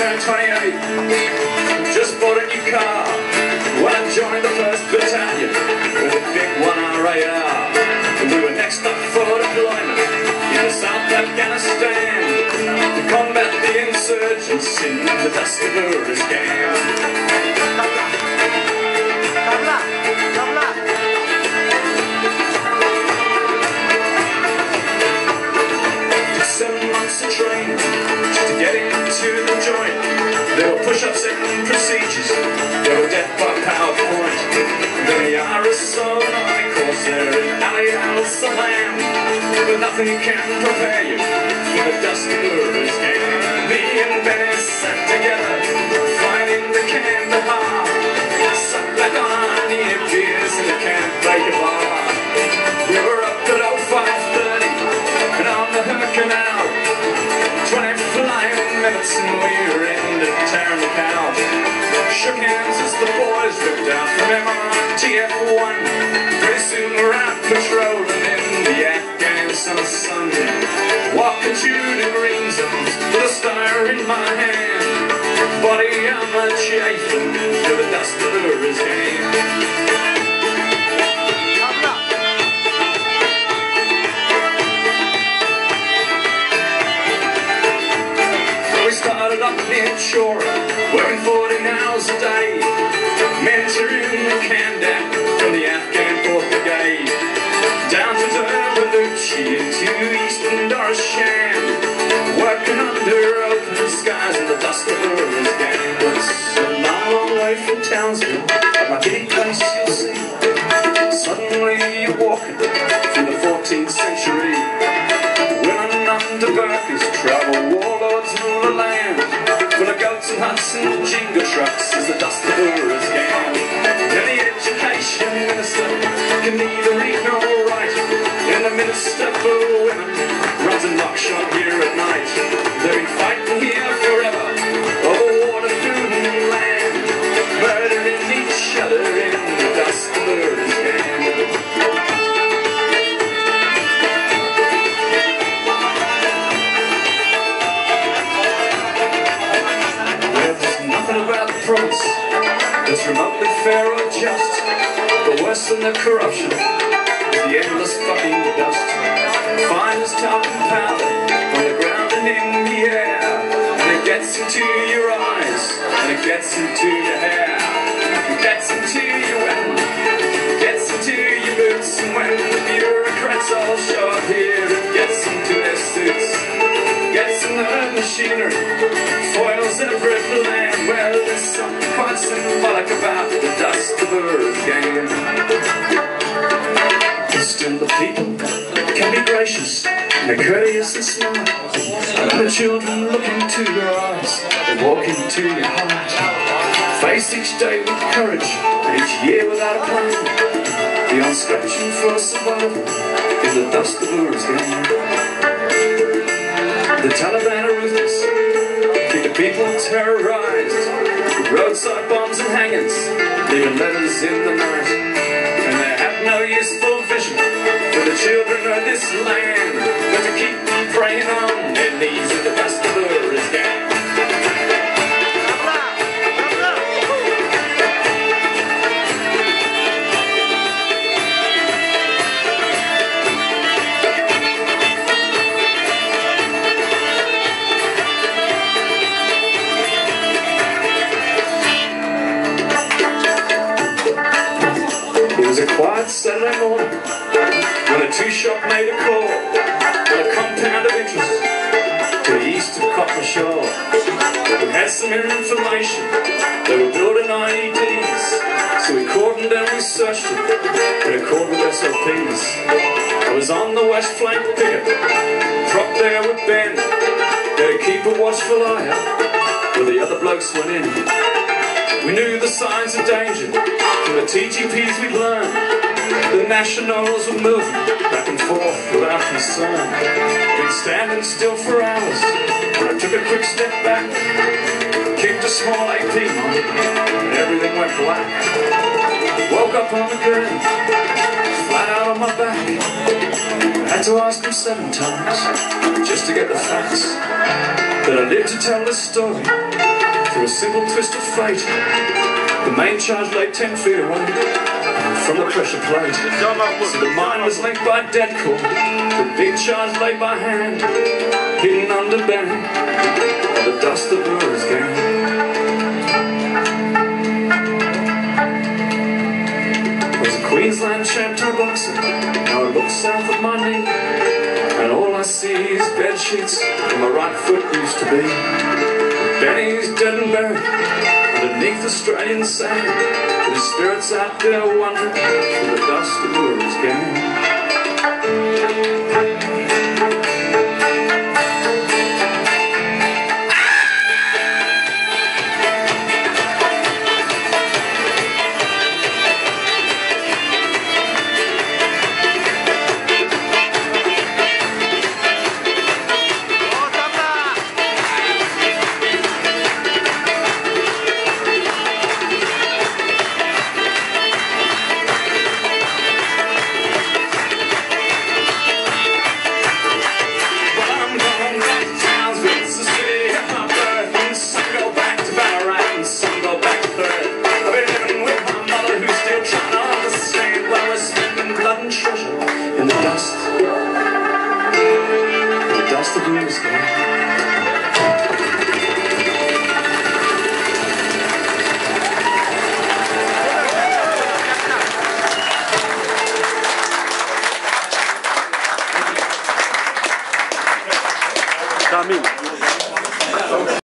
turned 28. Just bought a new car. When I joined the first battalion with a big 1RAR. And we were next up for deployment in South Afghanistan to combat the insurgents in the Dust of Uruzgan. Nothing can prepare Summer sun. Walking through the green zones with a Steyr in my hand. Buddy, I'm a chafing to the dust of the game. We started up near shore, working 40 hours a day. Mentoring the Kandak place you'll see. Suddenly you're walking through the 14th century. Women under burkas, travel warlords rule the land. Full of goats and huts and jingle trucks is the dust of Uruzgan. And the education minister can neither promise that's remotely fair or just. But worse than the corruption is the endless fucking dust. Fine as talcum powder on the ground and in the air. And it gets into your eyes, and it gets into your hair. It gets into your weapon, it gets into your boots. And when the bureaucrats all show up here, it gets into their suits. Gets in the machinery, foils every plan. Well, there's about the dust of Earth still, the people can be gracious, and they're courteous and smart. And the children look into your eyes, they walk into your heart. Face each day with courage, and each year without a plan. Beyond scratching for survival is the dust of Uruzgan. The Taliban are ruthless, keep the people terrorized. Leaving letters in the night. And they have no useful vision for the children of this land. But to keep praying on We some information they were building IEDs, so we cordoned and we searched in accord with SOPs. I was on the west flank picket, propped there with Ben. To keep a watchful eye out where the other blokes went in. We knew the signs of danger from the TTPs we'd learned. The nationals were moving back and forth without concern. Been standing still for hours when I took a quick step back, small AP on it, and everything went black. Woke up on the gurney, flat out on my back. Had to ask him seven times just to get the facts. That I lived to tell this story through a simple twist of fate. The main charge lay ten feet away from the pressure plate. So the mine was linked by det cord. The big charge lay by hand, hidden under belly, the dust of Brewer's sheets where my right foot used to be. Benny's dead and buried underneath Australian sand, with his spirits out there wandering through the dust of Lura's gang.